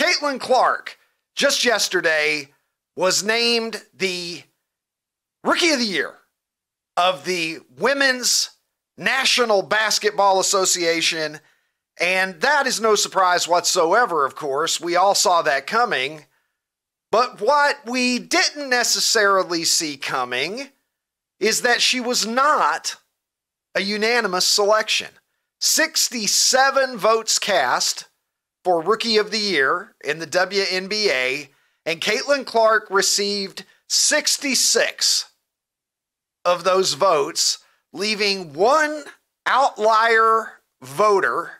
Caitlin Clark just yesterday was named the Rookie of the Year of the Women's National Basketball Association. And that is no surprise whatsoever, of course. We all saw that coming. But what we didn't necessarily see coming is that she was not a unanimous selection. 67 votes cast for Rookie of the Year in the WNBA, and Caitlin Clark received 66 of those votes, leaving one outlier voter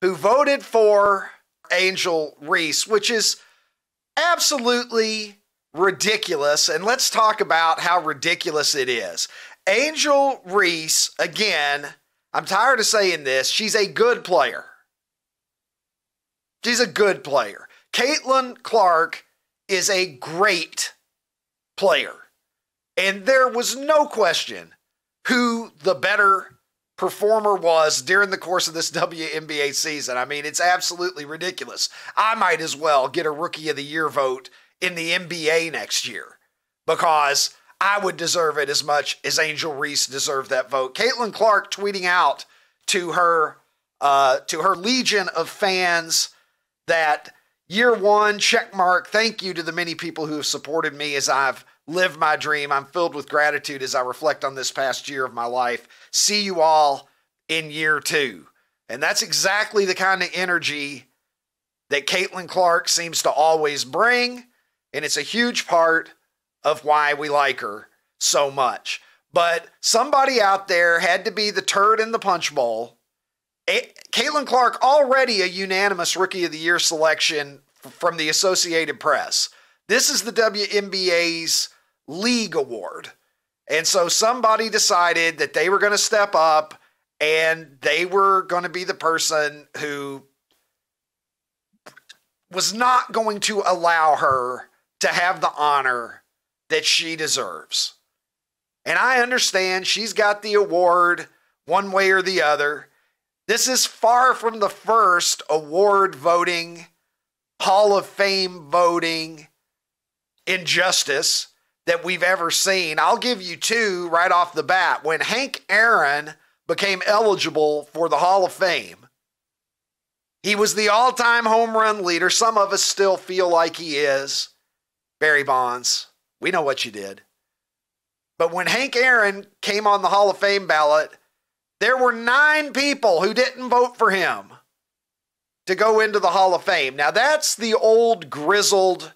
who voted for Angel Reese, which is absolutely ridiculous. And let's talk about how ridiculous it is. Angel Reese, again, I'm tired of saying this, she's a good player. She's a good player. Caitlin Clark is a great player. And there was no question who the better performer was during the course of this WNBA season. I mean, it's absolutely ridiculous. I might as well get a rookie of the year vote in the NBA next year because I would deserve it as much as Angel Reese deserved that vote. Caitlin Clark tweeting out to her uh, to her legion of fans that year one check mark. Thank you to the many people who have supported me as I've lived my dream. I'm filled with gratitude as I reflect on this past year of my life. See you all in year two. And that's exactly the kind of energy that Caitlin Clark seems to always bring. And it's a huge part of why we like her so much. But somebody out there had to be the turd in the punch bowl. Caitlin Clark, already a unanimous Rookie of the Year selection from the Associated Press. This is the WNBA's league award. And so somebody decided that they were going to step up and they were going to be the person who was not going to allow her to have the honor that she deserves. And I understand she's got the award one way or the other. This is far from the first award voting, Hall of Fame voting injustice that we've ever seen. I'll give you two right off the bat. When Hank Aaron became eligible for the Hall of Fame, he was the all time home run leader. Some of us still feel like he is. Barry Bonds, we know what you did. But when Hank Aaron came on the Hall of Fame ballot, there were nine people who didn't vote for him to go into the Hall of Fame. Now, that's the old grizzled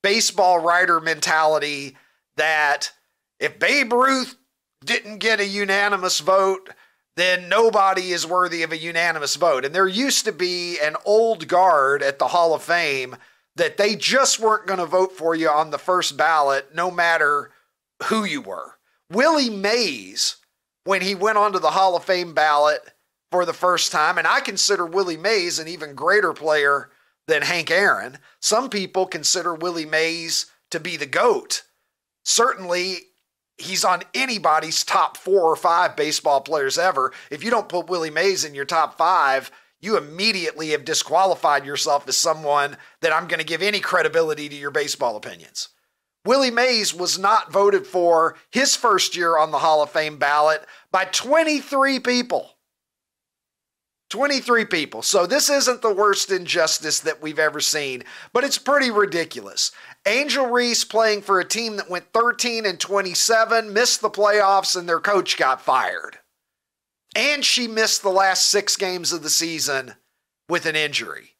baseball writer mentality that if Babe Ruth didn't get a unanimous vote, then nobody is worthy of a unanimous vote. And there used to be an old guard at the Hall of Fame that they just weren't going to vote for you on the first ballot, no matter who you were. Willie Mays, when he went onto the Hall of Fame ballot for the first time, and I consider Willie Mays an even greater player than Hank Aaron. Some people consider Willie Mays to be the GOAT. Certainly, he's on anybody's top four or five baseball players ever. If you don't put Willie Mays in your top five, you immediately have disqualified yourself as someone that I'm going to give any credibility to your baseball opinions. Willie Mays was not voted for his first year on the Hall of Fame ballot by 23 people. 23 people. So this isn't the worst injustice that we've ever seen, but it's pretty ridiculous. Angel Reese playing for a team that went 13 and 27, missed the playoffs, and their coach got fired and she missed the last six games of the season with an injury.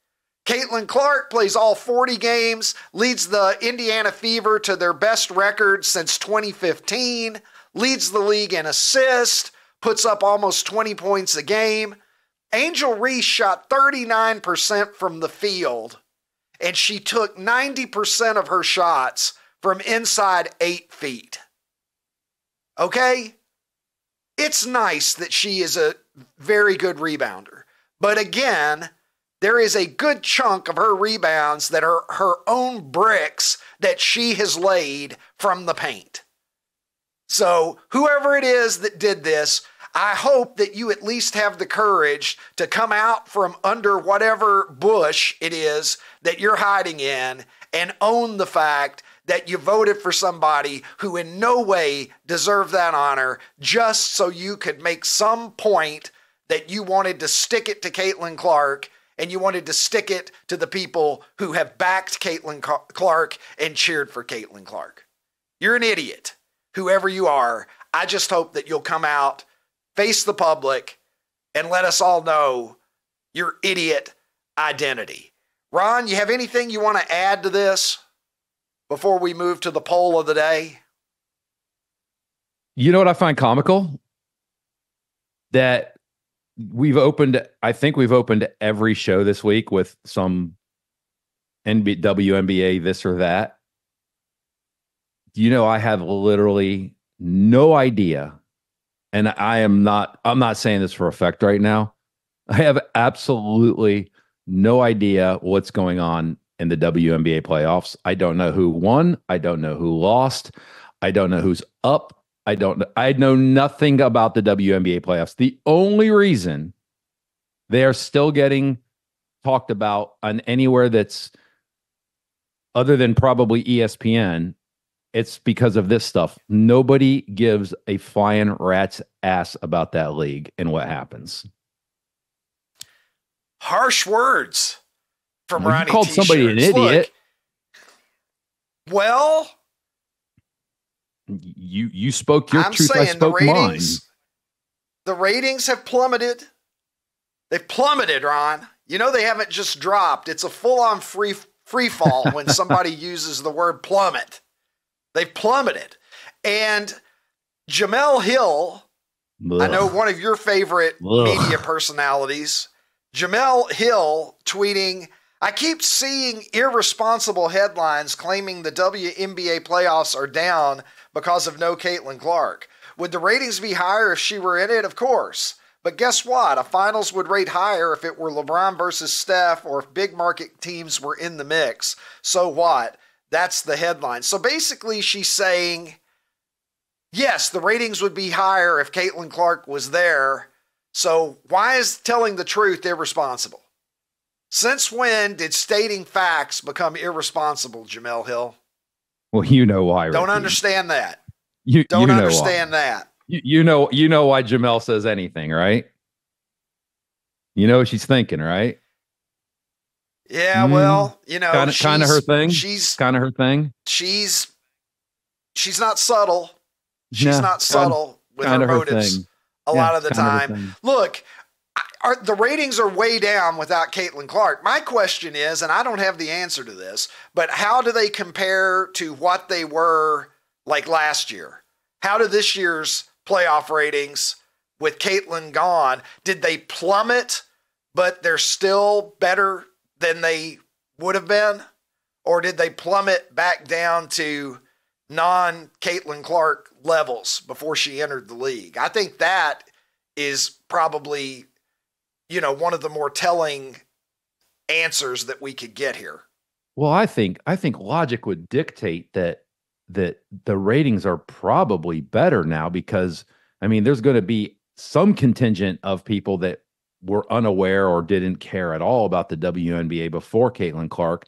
Caitlin Clark plays all 40 games, leads the Indiana Fever to their best record since 2015, leads the league in assists, puts up almost 20 points a game. Angel Reese shot 39% from the field, and she took 90% of her shots from inside eight feet. Okay? it's nice that she is a very good rebounder. But again, there is a good chunk of her rebounds that are her own bricks that she has laid from the paint. So, whoever it is that did this, I hope that you at least have the courage to come out from under whatever bush it is that you're hiding in and own the fact that you voted for somebody who in no way deserved that honor just so you could make some point that you wanted to stick it to Caitlin Clark and you wanted to stick it to the people who have backed Caitlin Clark and cheered for Caitlin Clark. You're an idiot, whoever you are. I just hope that you'll come out, face the public, and let us all know your idiot identity. Ron, you have anything you want to add to this before we move to the poll of the day? You know what I find comical? That we've opened, I think we've opened every show this week with some NBA, WNBA, this or that. You know, I have literally no idea. And I am not, I'm not saying this for effect right now. I have absolutely no idea what's going on in the WNBA playoffs. I don't know who won. I don't know who lost. I don't know who's up. I don't. I know nothing about the WNBA playoffs. The only reason they are still getting talked about on anywhere that's other than probably ESPN, it's because of this stuff. Nobody gives a flying rat's ass about that league and what happens. Harsh words from well, Ronnie. You called T-shirts. somebody an idiot. Look, well, you you spoke your I'm truth. saying I spoke the ratings, mine. The ratings have plummeted. They've plummeted, Ron. You know they haven't just dropped. It's a full-on free free fall when somebody uses the word plummet. They've plummeted. And Jemele Hill, Ugh. I know one of your favorite Ugh. media personalities, Jemele Hill tweeting, I keep seeing irresponsible headlines claiming the WNBA playoffs are down because of no Caitlin Clark. Would the ratings be higher if she were in it? Of course. But guess what? A finals would rate higher if it were LeBron versus Steph or if big market teams were in the mix. So what? That's the headline. So basically, she's saying, yes, the ratings would be higher if Caitlin Clark was there. So why is telling the truth irresponsible? Since when did stating facts become irresponsible, Jemele Hill? Well, you know why. Don't understand that. You don't you understand that. You, you know you know why Jemele says anything, right? You know what she's thinking, right? Yeah, mm-hmm. well, you know, kind of her thing. She's kind of her thing. She's she's not subtle. She's not subtle with her motives a yeah, lot of the time. Look, are, the ratings are way down without Caitlin Clark. My question is, and I don't have the answer to this, but how do they compare to what they were like last year? How do this year's playoff ratings with Caitlin gone? Did they plummet, but they're still better than they would have been? Or did they plummet back down to non Caitlin Clark levels before she entered the league? I think that is probably, you know, one of the more telling answers that we could get here. Well, I think I think logic would dictate that that the ratings are probably better now because I mean there's going to be some contingent of people that were unaware or didn't care at all about the WNBA before Caitlin Clark,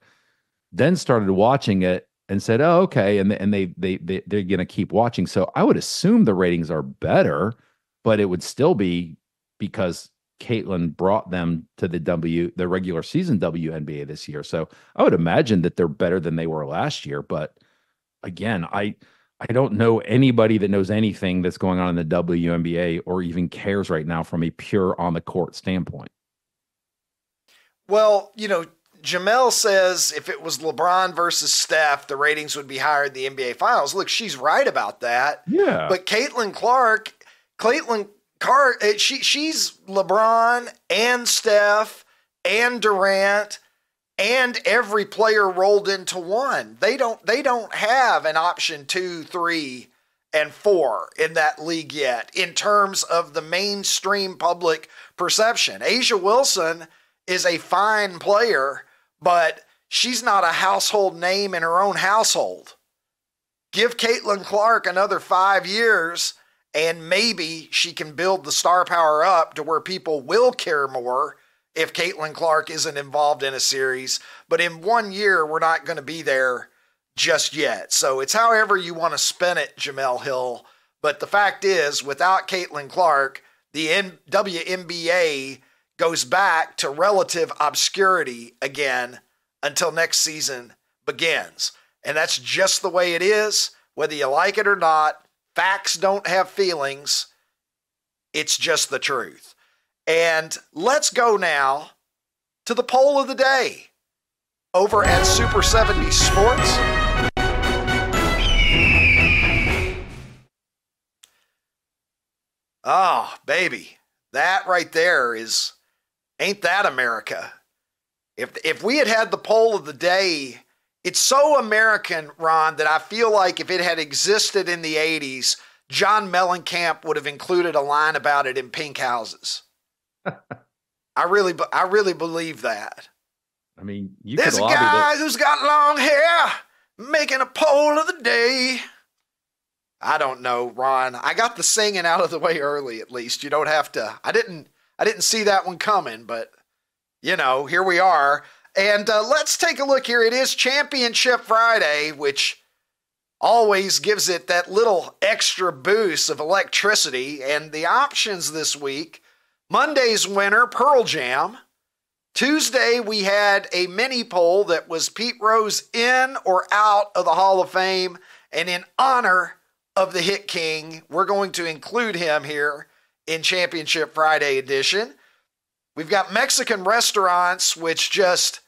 then started watching it and said, "Oh, okay," and and they they, they they're going to keep watching. So I would assume the ratings are better, but it would still be because Caitlin brought them to the W the regular season WNBA this year. So I would imagine that they're better than they were last year. But again, I I don't know anybody that knows anything that's going on in the WNBA or even cares right now from a pure on the court standpoint. Well, you know, Jemele says if it was LeBron versus Steph, the ratings would be higher in the NBA Finals. Look, she's right about that. Yeah. But Caitlin Clark, Caitlin Clark, eh, she she's LeBron and Steph and Durant and every player rolled into one. They don't they don't have an option two, three, and four in that league yet in terms of the mainstream public perception. A'ja Wilson is a fine player, but she's not a household name in her own household. Give Caitlin Clark another five years And maybe she can build the star power up to where people will care more if Caitlin Clark isn't involved in a series. But in one year, we're not going to be there just yet. So it's however you want to spin it, Jemele Hill. But the fact is, without Caitlin Clark, the WNBA goes back to relative obscurity again until next season begins. And that's just the way it is, whether you like it or not. Facts don't have feelings. It's just the truth. And let's go now to the poll of the day over at Super 70 Sports. Oh, baby. That right there is ain't that America? If if we had had the poll of the day, it's so American, Ron, that I feel like if it had existed in the 80s, John Mellencamp would have included a line about it in Pink Houses. I really I really believe that. I mean, you There's a guy who's got long hair making a poll of the day. I don't know, Ron. I got the singing out of the way early at least. You don't have to. I didn't I didn't see that one coming, but you know, here we are. And uh, let's take a look here. It is Championship Friday, which always gives it that little extra boost of electricity. And the options this week Monday's winner, Pearl Jam. Tuesday, we had a mini poll that was Pete Rose in or out of the Hall of Fame. And in honor of the Hit King, we're going to include him here in Championship Friday edition. We've got Mexican restaurants, which just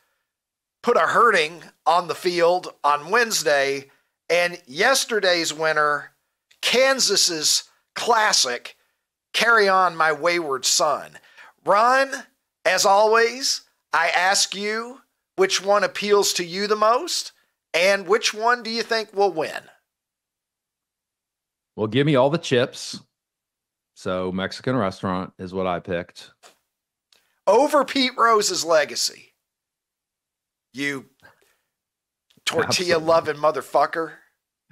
put a hurting on the field on Wednesday. And yesterday's winner, Kansas's classic, Carry On My Wayward Son. Ron, as always, I ask you which one appeals to you the most and which one do you think will win? well, give me all the chips. So Mexican restaurant is what I picked. Over Pete Rose's legacy. You tortilla loving motherfucker.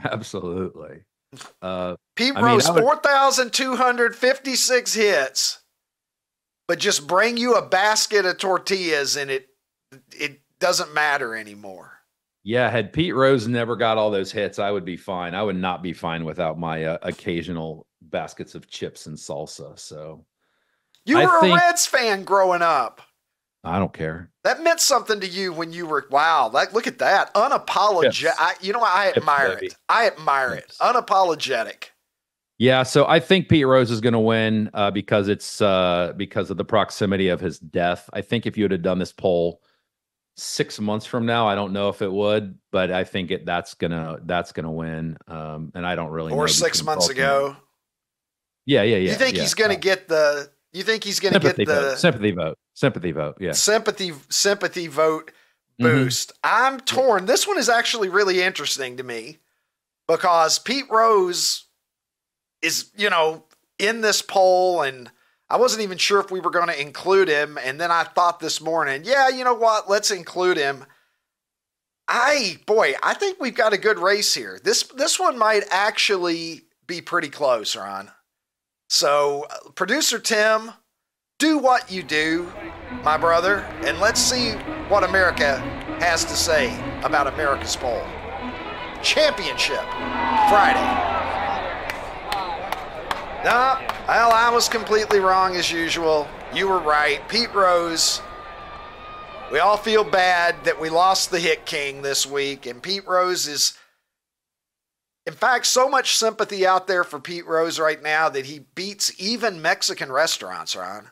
Absolutely. Uh, Pete I Rose, would- 4,256 hits, but just bring you a basket of tortillas and it it doesn't matter anymore. yeah, had Pete Rose never got all those hits, I would be fine. I would not be fine without my uh, occasional baskets of chips and salsa. So You I were think- a Reds fan growing up. I don't care. That meant something to you when you were wow. Like look at that, unapologetic. Chips. I, you know what? I admire baby. it. I admire Chips. it. Unapologetic. Yeah, so I think Pete Rose is going to win uh, because it's uh, because of the proximity of his death. I think if you would have done this poll six months from now, I don't know if it would, but I think it that's gonna that's gonna win. Um, and I don't really know Or six months Baltimore- ago. Yeah, yeah, yeah. you think yeah. he's going to Uh, get the? You think he's going to get the vote? Sympathy vote. Sympathy vote. Yeah. sympathy sympathy vote Mhm. boost. I'm torn. This one is actually really interesting to me because Pete Rose is, you know, in this poll and I wasn't even sure if we were going to include him and then I thought this morning, yeah, you know what? Let's include him. I boy, I think we've got a good race here. This this one might actually be pretty close, Ron. So, uh, producer Tim, do what you do, my brother, and let's see what America has to say about America's poll. Championship Friday. No, well, I was completely wrong as usual. You were right. Pete Rose. We all feel bad that we lost the hit king this week, and Pete Rose is, in fact, so much sympathy out there for Pete Rose right now that he beats even Mexican restaurants, Ron.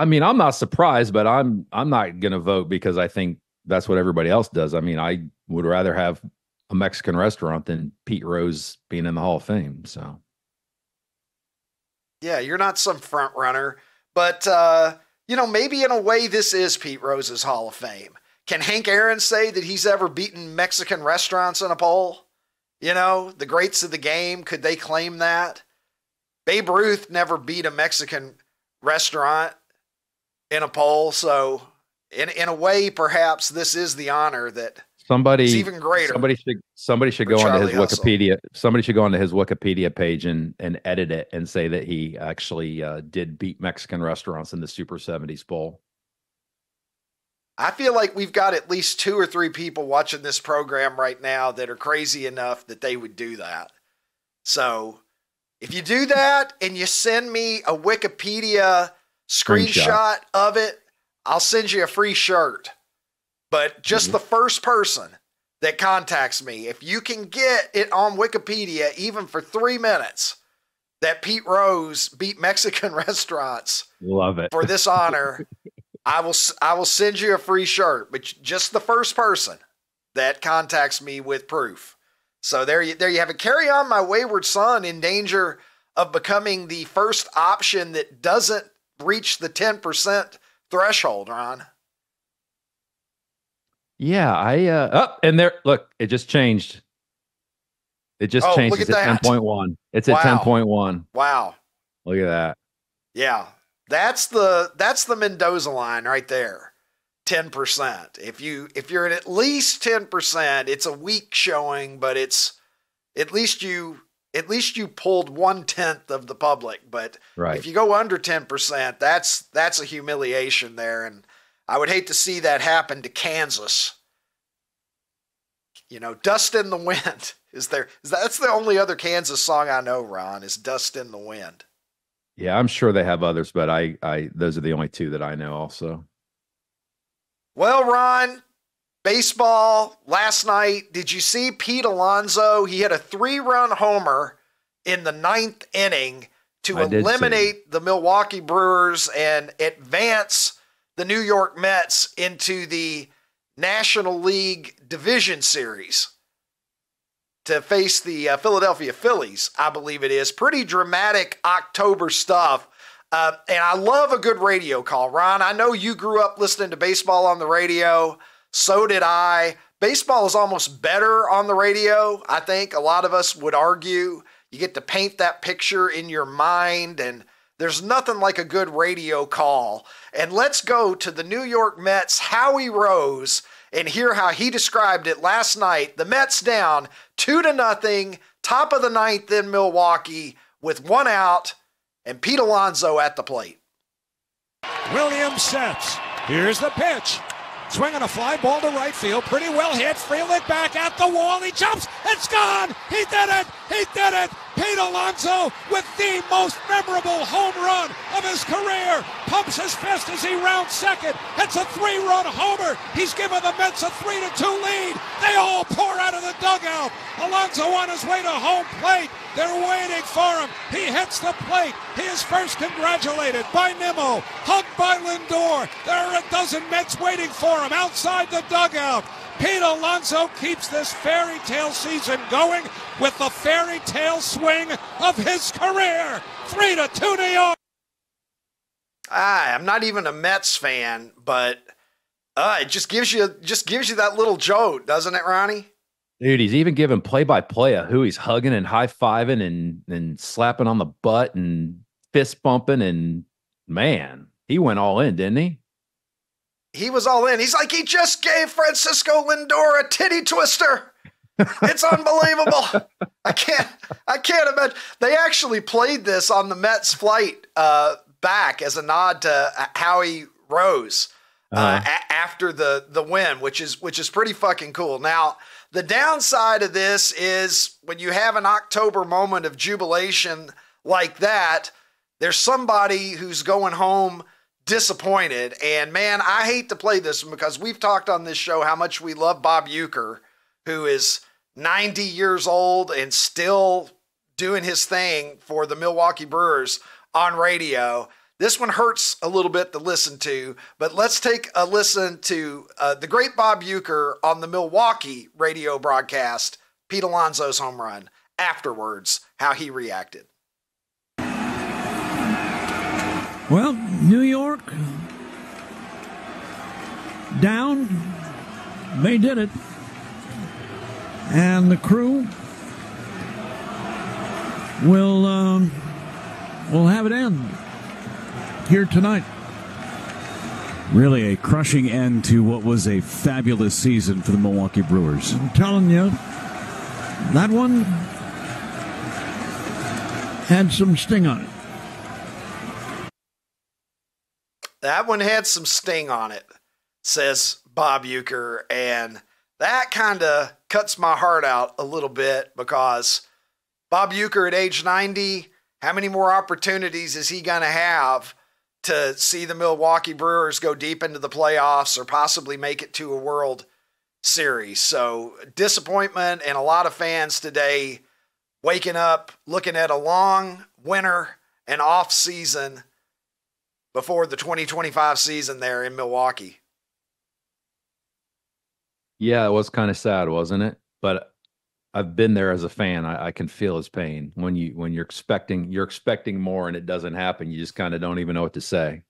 I mean, I'm not surprised, but I'm I'm not going to vote because I think that's what everybody else does. I mean, I would rather have a Mexican restaurant than Pete Rose being in the Hall of Fame. So Yeah, you're not some front runner, but uh, you know, maybe in a way this is Pete Rose's Hall of Fame. Can Hank Aaron say that he's ever beaten Mexican restaurants in a poll? You know, the greats of the game, could they claim that? Babe Ruth never beat a Mexican restaurant in a poll, so in in a way perhaps this is the honor that Somebody, even greater. Somebody should somebody should go onto his Hustle. Wikipedia. Somebody should go onto his Wikipedia page and and edit it and say that he actually uh, did beat Mexican restaurants in the Super Seventies Bowl. I feel like we've got at least two or three people watching this program right now that are crazy enough that they would do that. So if you do that and you send me a Wikipedia screenshot, Screenshot. of it, I'll send you a free shirt. But just Mhm. the first person that contacts me, if you can get it on Wikipedia, even for three minutes, that Pete Rose beat Mexican restaurants Love it. for this honor, I will I will send you a free shirt, but just the first person that contacts me with proof. So there you there you have it. Carry on, my wayward son, in danger of becoming the first option that doesn't reach the ten percent threshold. Ron, Yeah, I uh oh, and there look, it just changed. It just Oh, changed. It's at ten point one. It's at ten point one. wow, Look at that. yeah, that's the that's the Mendoza line right there. Ten percent. If you if you're at at least ten percent, it's a weak showing, but it's at least you at least you pulled one tenth of the public. But Right. if you go under ten percent, that's that's a humiliation there, and I would hate to see that happen to Kansas. You know, "Dust in the Wind" is there. Is that's the only other Kansas song I know. Ron is "Dust in the Wind." yeah, I'm sure they have others, but I I those are the only two that I know also. Well, Ron, baseball last night. Did you see Pete Alonso? He had a three-run homer in the ninth inning to I eliminate the Milwaukee Brewers and advance the New York Mets into the National League Division Series to face the uh, Philadelphia Phillies, I believe it is. Pretty dramatic October stuff. Uh, and I love a good radio call. Ron, I know you grew up listening to baseball on the radio. So did I. Baseball is almost better on the radio, I think. A lot of us would argue. You get to paint that picture in your mind, and there's nothing like a good radio call. And let's go to the New York Mets, Howie Rose, and hear how he described it last night. The Mets down two to nothing, top of the ninth in Milwaukee, with one out, and Pete Alonso at the plate. Williams sets. Here's the pitch. Swinging a fly ball to right field. Pretty well hit. Frelick back at the wall. He jumps. It's gone. He did it. He did it. Pete Alonso with the most memorable home run of his career. Pumps his fist as he rounds second. It's a three-run homer. He's given the Mets a three to two lead. They all pour out of the dugout. Alonso on his way to home plate. They're waiting for him. He hits the plate. He is first congratulated by Nimmo, hugged by Lindor. There are a dozen Mets waiting for him outside the dugout. Pete Alonso keeps this fairy tale season going with the fairy tale swing of his career. Three to two New York. Ah, I'm not even a Mets fan, but uh, it just gives you just gives you that little jolt, doesn't it, Ronnie? Dude, he's even giving play by play of who he's hugging and high fiving and and slapping on the butt and fist bumping and man, he went all in, didn't he? He was all in. He's like he just gave Francisco Lindor a titty twister. It's unbelievable. I can't I can't imagine. They actually played this on the Mets flight uh, back as a nod to uh, Howie Rose uh, Uh-huh. a- after the the win, which is which is pretty fucking cool. Now, the downside of this is when you have an October moment of jubilation like that, there's somebody who's going home disappointed. And man, I hate to play this one because we've talked on this show how much we love Bob Uecker, who is 90 years old and still doing his thing for the Milwaukee Brewers on radio. This one hurts a little bit to listen to, but let's take a listen to uh, the great Bob Uecker on the Milwaukee radio broadcast, Pete Alonso's home run, afterwards, how he reacted. Well, York down. They did it. And the crew will um, will have it end here tonight. Really a crushing end to what was a fabulous season for the Milwaukee Brewers. I'm telling you, that one had some sting on it. That one had some sting on it, says Bob Uecker. And that kind of cuts my heart out a little bit because Bob Uecker at age 90, how many more opportunities is he going to have to see the Milwaukee Brewers go deep into the playoffs or possibly make it to a World Series? So, disappointment and a lot of fans today waking up looking at a long winter and off season before the 2025 season there in Milwaukee. Yeah, it was kind of sad, wasn't it? But I've been there as a fan. I, I, can feel his pain when you when you're expecting you're expecting more and it doesn't happen. You just kind of don't even know what to say.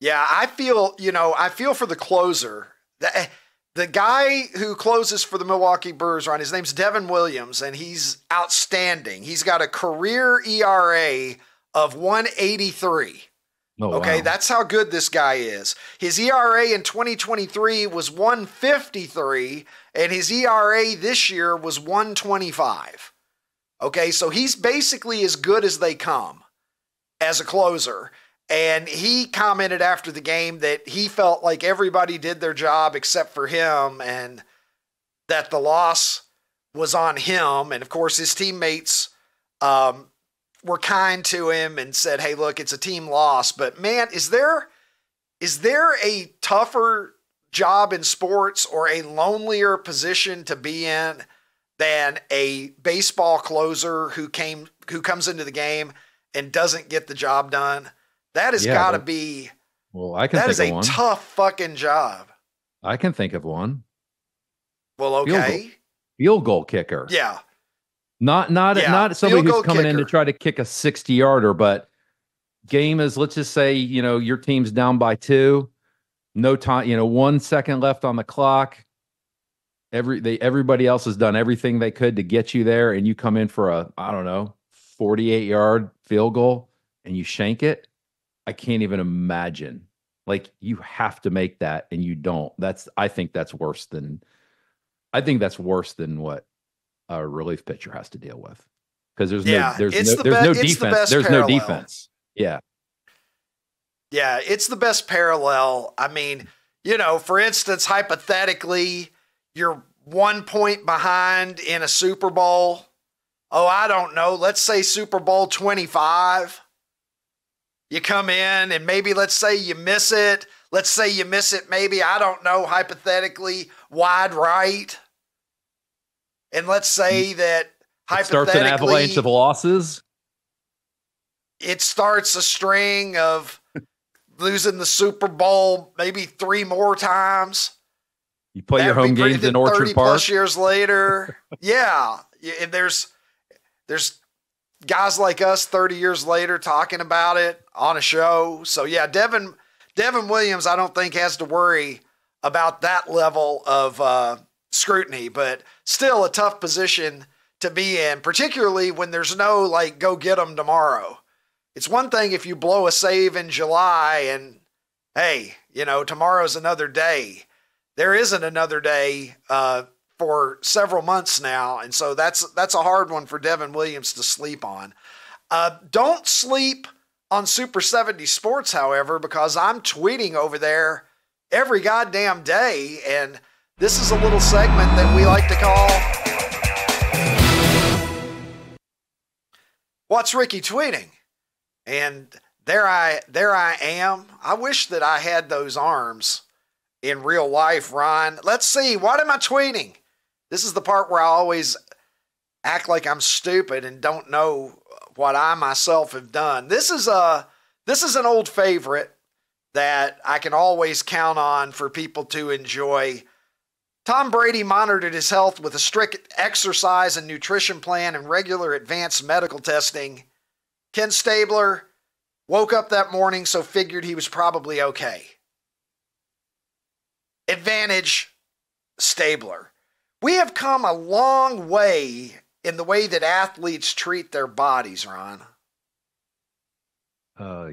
Yeah, I feel you know I feel for the closer. The, eh, the guy who closes for the Milwaukee Brewers, Ron, his name's Devin Williams, and he's outstanding. He's got a career ERA of 183. Oh, okay, wow. that's how good this guy is. His ERA in 2023 was 153, and his ERA this year was 125. Okay, so he's basically as good as they come as a closer. And he commented after the game that he felt like everybody did their job except for him, and that the loss was on him. And of course, his teammates um, were kind to him and said, "Hey, look, it's a team loss." But man, is there is there a tougher job in sports or a lonelier position to be in than a baseball closer who came who comes into the game and doesn't get the job done? That has yeah, got to be well. I can. That is a one. tough fucking job. I can think of one. Well, okay. Field goal, field goal kicker. Yeah. Not not yeah, not somebody who's coming kicker. in to try to kick a 60 yarder, but game is let's just say, you know, your team's down by two, no time, you know, one second left on the clock. Every they everybody else has done everything they could to get you there, and you come in for a, I don't know, 48 yard field goal and you shank it. I can't even imagine. Like you have to make that and you don't. That's I think that's worse than I think that's worse than what a relief pitcher has to deal with because there's yeah, no there's no, the there's be- no defense. The there's parallel. no defense. Yeah. Yeah, it's the best parallel. I mean, you know, for instance, hypothetically, you're one point behind in a Super Bowl. Oh, I don't know. Let's say Super Bowl 25. You come in and maybe let's say you miss it. Let's say you miss it maybe, I don't know, hypothetically, wide right. And let's say that hypothetically, starts an avalanche of losses. It starts a string of losing the Super Bowl maybe three more times. You play That'd your home games in Orchard Park. Plus years later, yeah, and there's there's guys like us 30 years later talking about it on a show. So yeah, Devin Devin Williams, I don't think has to worry about that level of uh, scrutiny, but still a tough position to be in, particularly when there's no like go get them tomorrow. It's one thing if you blow a save in July and hey, you know, tomorrow's another day. There isn't another day uh, for several months now, and so that's that's a hard one for Devin Williams to sleep on. Uh, don't sleep on Super 70 Sports, however, because I'm tweeting over there every goddamn day, and this is a little segment that we like to call What's Ricky tweeting? And there I there I am. I wish that I had those arms in real life, Ron. Let's see, what am I tweeting? This is the part where I always act like I'm stupid and don't know what I myself have done. This is a this is an old favorite that I can always count on for people to enjoy. Tom Brady monitored his health with a strict exercise and nutrition plan and regular advanced medical testing. Ken Stabler woke up that morning, so figured he was probably okay. Advantage Stabler. We have come a long way in the way that athletes treat their bodies, Ron. Uh,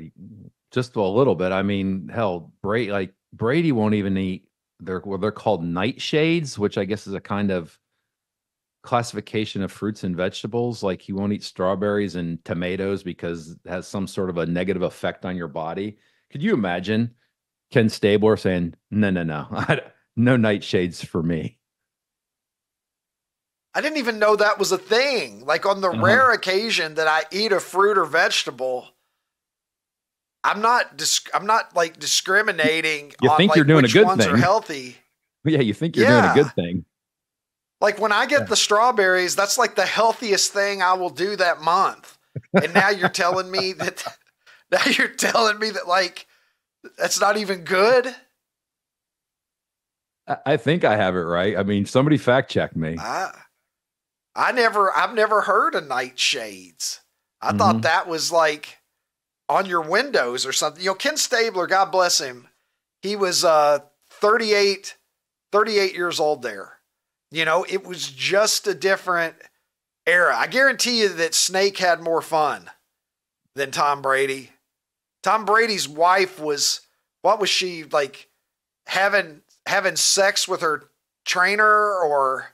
just a little bit. I mean, hell, Brady like Brady won't even eat. They're well, they're called nightshades, which I guess is a kind of classification of fruits and vegetables. Like he won't eat strawberries and tomatoes because it has some sort of a negative effect on your body. Could you imagine Ken Stabler saying, "No, no, no, no nightshades for me." I didn't even know that was a thing. Like on the Uh-huh. rare occasion that I eat a fruit or vegetable, I'm not dis- I'm not like discriminating. You on, think like, you're doing a good ones are thing. healthy. Yeah, you think you're doing a good thing. Like when I get the strawberries, that's like the healthiest thing I will do that month. And now you're telling me that now you're telling me that like that's not even good. I, think I have it right. I mean, somebody fact check me. I I never I've never heard of nightshades. I thought Mhm. that was like on your windows or something. You know, Ken Stabler, God bless him, he was uh 38, 38 years old there. You know, it was just a different era. I guarantee you that Snake had more fun than Tom Brady. Tom Brady's wife was what was she like having having sex with her trainer or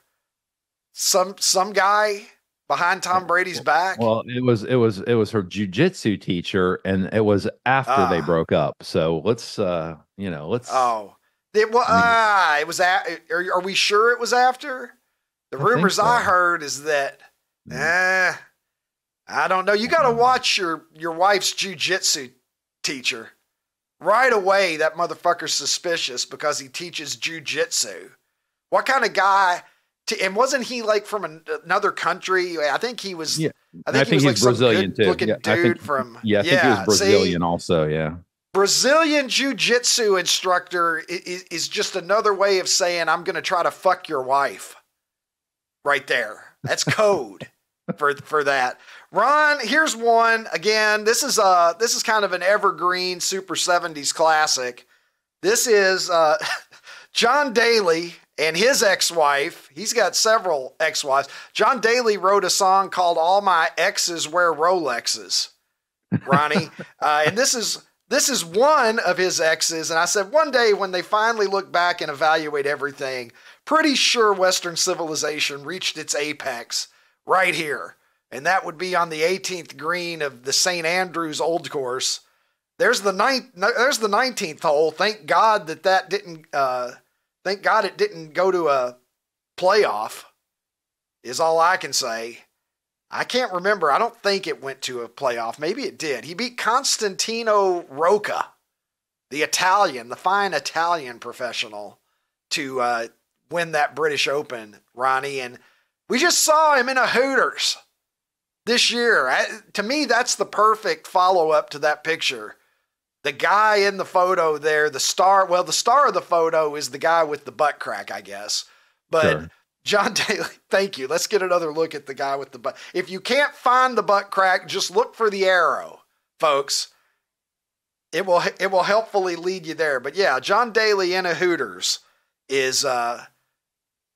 some some guy behind Tom Brady's back? Well, it was it was it was her jujitsu teacher, and it was after they Ah. broke up. So let's uh you know let's oh, it was. I mean- ah, it was. A, are, are we sure it was after? The I rumors I heard is that. Mm. Eh, I don't know. You got to watch your your wife's jujitsu teacher. Right away, that motherfucker's suspicious because he teaches jujitsu. What kind of guy? To, and wasn't he like from an, another country? I think he was. Yeah, I think, I he think was like Brazilian too. good-looking Yeah, I dude think- from. yeah I think he was see? Brazilian also. Yeah, Brazilian jiu-jitsu instructor is, is just another way of saying I'm going to try to fuck your wife. Right there. That's code for for that. Ron, here's one again. This is uh this is kind of an evergreen super 70s classic. This is uh John Daly and his ex-wife. He's got several ex-wives. John Daly wrote a song called All My Exes Wear Rolexes. Ronnie. Uh, and this is this is one of his exes. And I said one day when they finally look back and evaluate everything, pretty sure Western civilization reached its apex right here. And that would be on the 18th green of the St. Andrews Old Course. There's the ninth. There's the 19th hole. Thank God that that didn't. Uh, thank God it didn't go to a playoff. Is all I can say. I can't remember. I don't think it went to a playoff. Maybe it did. He beat Constantino Rocca, the Italian, the fine Italian professional, to uh, win that British Open, Ronnie. And we just saw him in a Hooters this year. I, to me, that's the perfect follow up to that picture. The guy in the photo there, the star, well, the star of the photo is the guy with the butt crack, I guess. But Sure. John Daly, thank you. Let's get another look at the guy with the butt. If you can't find the butt crack, just look for the arrow, folks. It will it will helpfully lead you there. But yeah, John Daly in a Hooters is uh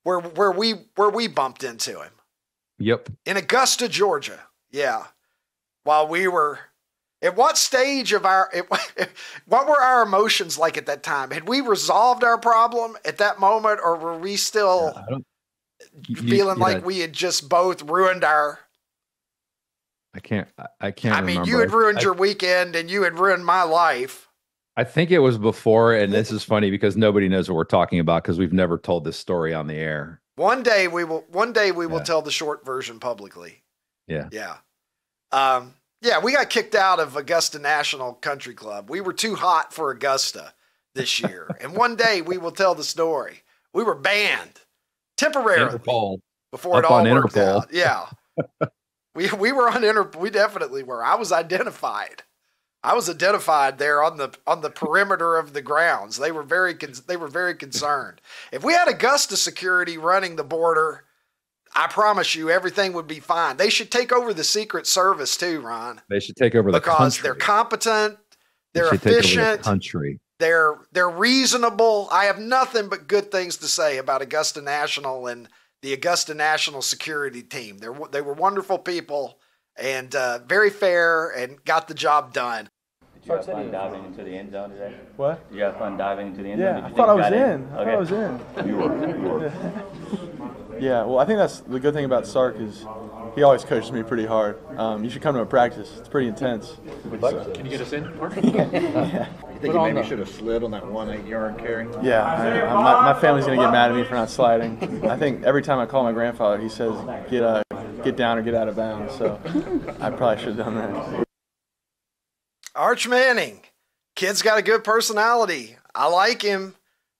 where where we where we bumped into him yep. in Augusta, Georgia. Yeah. While we were at what stage of our it, what were our emotions like at that time? Had we resolved our problem at that moment or were we still I don't, you- feeling yeah, like we had just both ruined our I can't. I- can't. I mean, remember. you had ruined I, your weekend and you had ruined my life. I think it was before, and this is funny because nobody knows what we're talking about because we've never told this story on the air. One day we will one day we will tell the short version publicly. Yeah. Yeah. Um, yeah, we got kicked out of Augusta National Country Club. We were too hot for Augusta this year. and one day we will tell the story. We were banned temporarily Interpol. before it all on worked Interpol. out. Yeah. we we were on Inter we definitely were. I was identified. I was identified there on the on the perimeter of the grounds. They were very con- they were very concerned. If we had Augusta security running the border, I promise you everything would be fine. They should take over the Secret Service too, Ron, They should take over the because country. they're competent, They they're should take over the efficient, country. they're they're reasonable. I have nothing but good things to say about Augusta National and the Augusta National security team. They they were wonderful people and uh, very fair and got the job done. Did you have fun diving into the end zone today? What? Did you have fun diving into the end zone? Yeah, I thought I was you got in. I thought I was in. You were. You were. Yeah, well, I think that's the good thing about Sark is he always coaches me pretty hard. Um, you should come to a practice. It's pretty intense. Can you get us in? You think you maybe should have slid on that one eight-yard carry? Yeah, I, I, my, my family's gonna get mad at me for not sliding. I think every time I call my grandfather, he says get uh, get down or get out of bounds. So I probably should have done that. Arch Manning. Kid's got a good personality. I like him.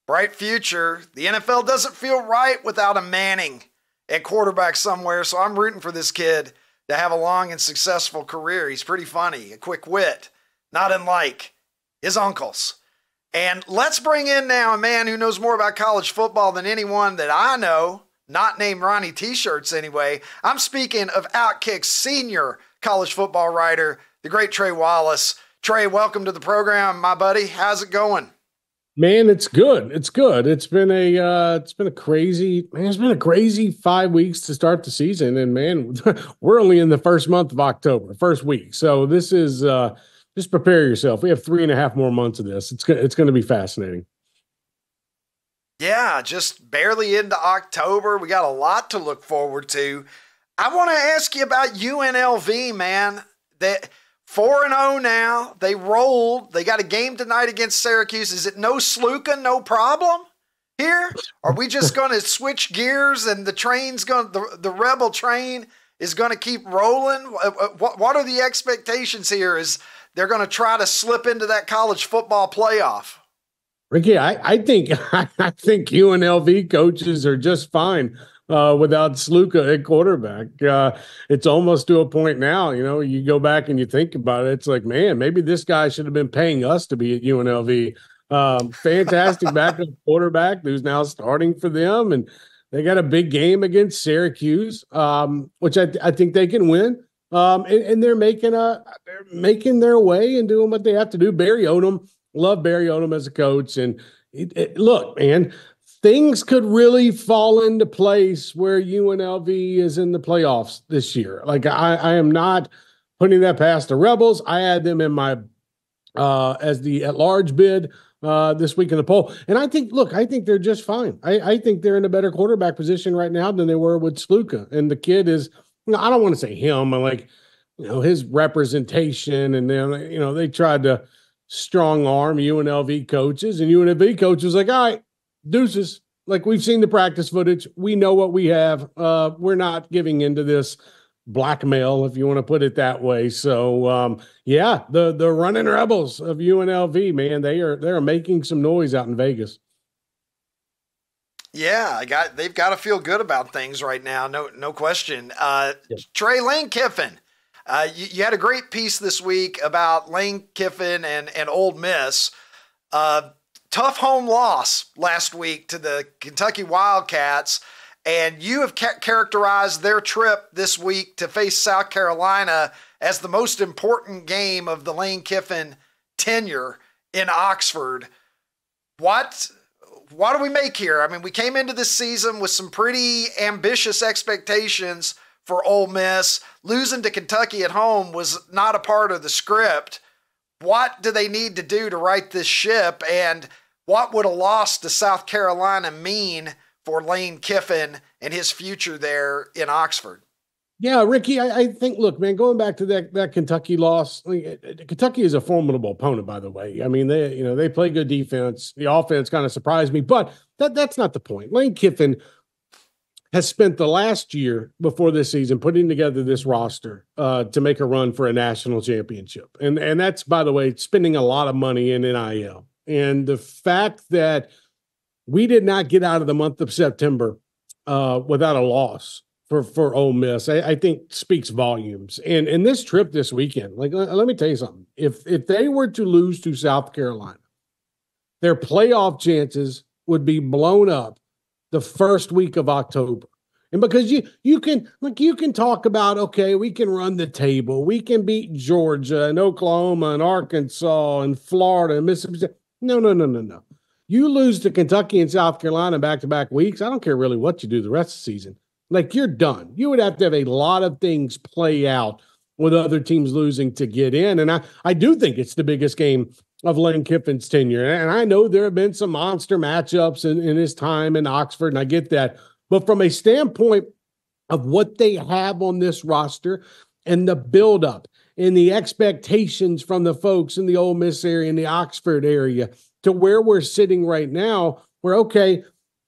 Bright future. The NFL doesn't feel right without a Manning at quarterback somewhere, so I'm rooting for this kid to have a long and successful career. He's pretty funny, a quick wit, not unlike his uncles. And let's bring in now a man who knows more about college football than anyone that I know, not named Ronnie T shirts anyway. I'm speaking of Outkick's senior college football writer, the great Trey Wallace. Trey, welcome to the program, my buddy. How's it going? Man, it's good. It's good. It's been a uh it's been a crazy man, it's been a crazy five weeks to start the season. And man, we're only in the first month of October, first week. So this is uh just prepare yourself. We have three and a half more months of this. It's it's gonna be fascinating. Yeah, just barely into October. We got a lot to look forward to. I want to ask you about UNLV, man. That 4 and 0 now. They rolled. They got a game tonight against Syracuse. Is it no Sluka, no problem here? Are we just going to switch gears and the train's going the the rebel train is going to keep rolling? What what are the expectations here? Is they're going to try to slip into that college football playoff? Ricky, I, I think I think UNLV coaches are just fine uh, without Sluka at quarterback. Uh, it's almost to a point now. You know, you go back and you think about it. It's like, man, maybe this guy should have been paying us to be at UNLV. Um, fantastic backup quarterback who's now starting for them, and they got a big game against Syracuse, um, which I, I think they can win. Um, and, and they're making a they're making their way and doing what they have to do. Barry Odom, love Barry Odom as a coach, and it, it, look, man, things could really fall into place where UNLV is in the playoffs this year. Like I, I am not putting that past the Rebels. I had them in my uh, as the at large bid uh, this week in the poll, and I think, look, I think they're just fine. I, I think they're in a better quarterback position right now than they were with Sluka, and the kid is. I don't want to say him, but like you know his representation, and then you know they tried to strong arm UNLV coaches, and UNLV coach was like, all right, deuces. Like we've seen the practice footage. We know what we have. Uh, we're not giving into this blackmail, if you want to put it that way. So um, yeah, the the running rebels of UNLV, man, they are they are making some noise out in Vegas. Yeah, I got they've got to feel good about things right now. No, no question. Uh, Trey Lane Kiffin, uh, you, you, had a great piece this week about Lane Kiffin and and Ole Miss. Uh, tough home loss last week to the Kentucky Wildcats, and you have ca- characterized their trip this week to face South Carolina as the most important game of the Lane Kiffin tenure in Oxford. What? what do we make here? I mean, we came into this season with some pretty ambitious expectations for Ole Miss. Losing to Kentucky at home was not a part of the script. What do they need to do to right this ship? And what would a loss to South Carolina mean for Lane Kiffin and his future there in Oxford? Yeah, Ricky, I, I, think. Look, man, going back to that that Kentucky loss, Kentucky is a formidable opponent. By the way, I mean they, you know, they play good defense. The offense kind of surprised me, but that that's not the point. Lane Kiffin has spent the last year before this season putting together this roster uh, to make a run for a national championship, and and that's by the way spending a lot of money in NIL. And the fact that we did not get out of the month of September uh, without a loss for for Ole Miss, I, I, think speaks volumes. And and this trip this weekend, like let, let, me tell you something. If if they were to lose to South Carolina, their playoff chances would be blown up the first week of October. And because you you can like you can talk about okay, we can run the table, we can beat Georgia and Oklahoma and Arkansas and Florida and Mississippi. No, no, no, no, no. You lose to Kentucky and South Carolina back to back weeks. I don't care really what you do the rest of the season like you're done. You would have to have a lot of things play out with other teams losing to get in. And I, I do think it's the biggest game of Lane Kiffin's tenure. And I know there have been some monster matchups in, in his time in Oxford, and I get that. But from a standpoint of what they have on this roster and the buildup and the expectations from the folks in the Ole Miss area and the Oxford area to where we're sitting right now, where okay,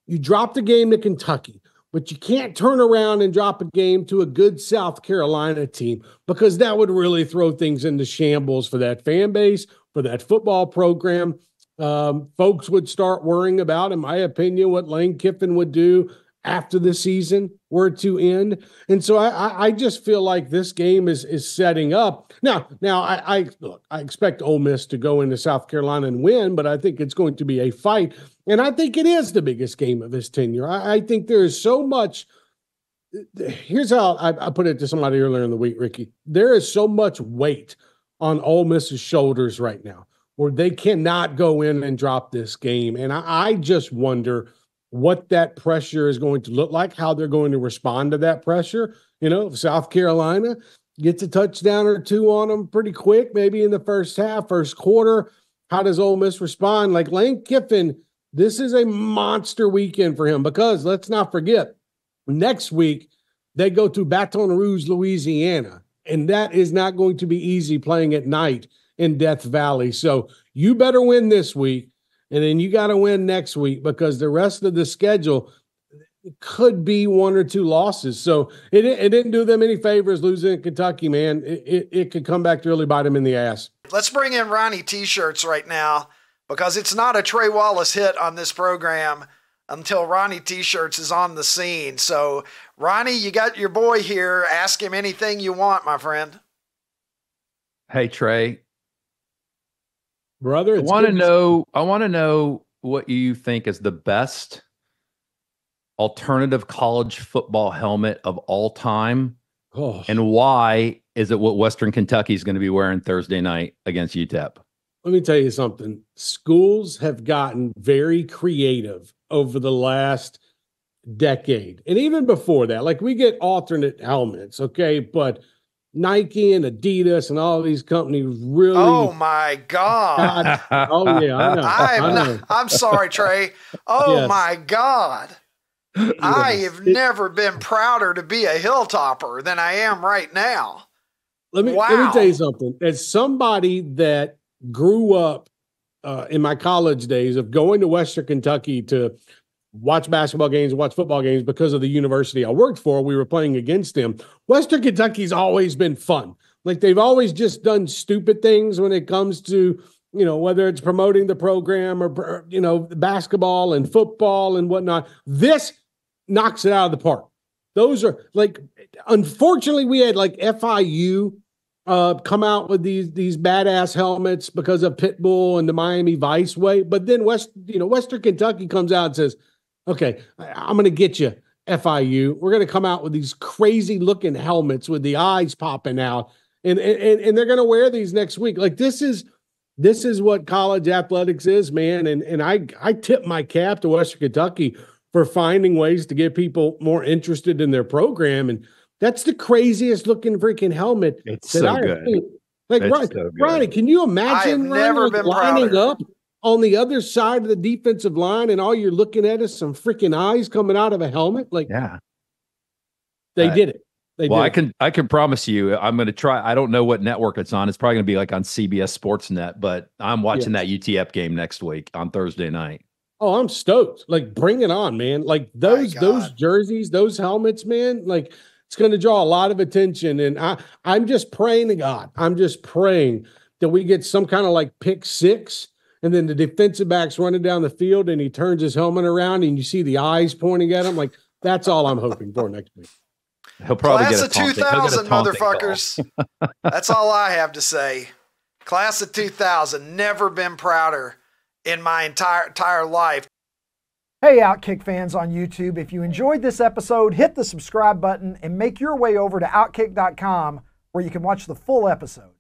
you dropped the game to Kentucky, but you can't turn around and drop a game to a good South Carolina team because that would really throw things into shambles for that fan base, for that football program. Um, folks would start worrying about, in my opinion, what Lane Kiffin would do after the season were to end. And so I, I just feel like this game is is setting up. Now, now I, I look, I expect Ole Miss to go into South Carolina and win, but I think it's going to be a fight. And I think it is the biggest game of his tenure. I, I think there is so much. Here's how I, I put it to somebody earlier in the week, Ricky. There is so much weight on Ole Miss's shoulders right now where they cannot go in and drop this game. And I, I just wonder – what that pressure is going to look like, how they're going to respond to that pressure. You know, South Carolina gets a touchdown or two on them pretty quick, maybe in the first half, first quarter. How does Ole Miss respond? Like Lane Kiffin, this is a monster weekend for him because let's not forget, next week they go to Baton Rouge, Louisiana, and that is not going to be easy playing at night in Death Valley. So you better win this week and then you got to win next week because the rest of the schedule could be one or two losses. So it, it didn't do them any favors losing in Kentucky, man. It, it, it could come back to really bite them in the ass. Let's bring in Ronnie T-shirts right now because it's not a Trey Wallace hit on this program until Ronnie T-shirts is on the scene. So Ronnie, you got your boy here. Ask him anything you want, my friend. Hey Trey, brother. I want to know. I want to know what you think is the best alternative college football helmet of all time, oh. and why is it what Western Kentucky is going to be wearing Thursday night against UTEP? Let me tell you something. Schools have gotten very creative over the last decade, and even before that. Like we get alternate helmets, okay, but Nike and Adidas and all these companies really. Oh my God! oh yeah, I know. I'm, I know. Not, I'm sorry, Trey. Oh yes. my God! Yes. I have it, never been prouder to be a hilltopper than I am right now. Let me wow. let me tell you something. As somebody that grew up uh, in my college days of going to Western Kentucky to watch basketball games, watch football games because of the university I worked for. We were playing against them. Western Kentucky's always been fun. Like they've always just done stupid things when it comes to, you know, whether it's promoting the program or, you know, basketball and football and whatnot. This knocks it out of the park. Those are like, unfortunately, we had like FIU uh, come out with these these badass helmets because of Pitbull and the Miami Vice way. But then West, you know, Western Kentucky comes out and says, okay, I'm going to get you, FIU. We're going to come out with these crazy looking helmets with the eyes popping out. And, and, and they're going to wear these next week. Like this is this is what college athletics is, man. And and I I tip my cap to Western Kentucky for finding ways to get people more interested in their program. And that's the craziest looking freaking helmet. It's that so I good. Think. Like Ronnie, so Ronnie, can you imagine Ronnie, like, lining prouder. up on the other side of the defensive line, and all you're looking at is some freaking eyes coming out of a helmet. Like, yeah, they uh, did it. They well, I can I can promise you, I'm going to try. I don't know what network it's on. It's probably going to be like on CBS Sportsnet, but I'm watching yes. that UTEP game next week on Thursday night. Oh, I'm stoked! Like, bring it on, man! Like those those jerseys, those helmets, man. Like, it's going to draw a lot of attention, and I I'm just praying to God. I'm just praying that we get some kind of like pick six and then the defensive back's running down the field and he turns his helmet around and you see the eyes pointing at him. Like that's all I'm hoping for next week. He'll probably Class get of 2000, motherfuckers. that's all I have to say. Class of 2000, never been prouder in my entire entire life. Hey, Outkick fans on YouTube, if you enjoyed this episode, hit the subscribe button and make your way over to Outkick.com where you can watch the full episode.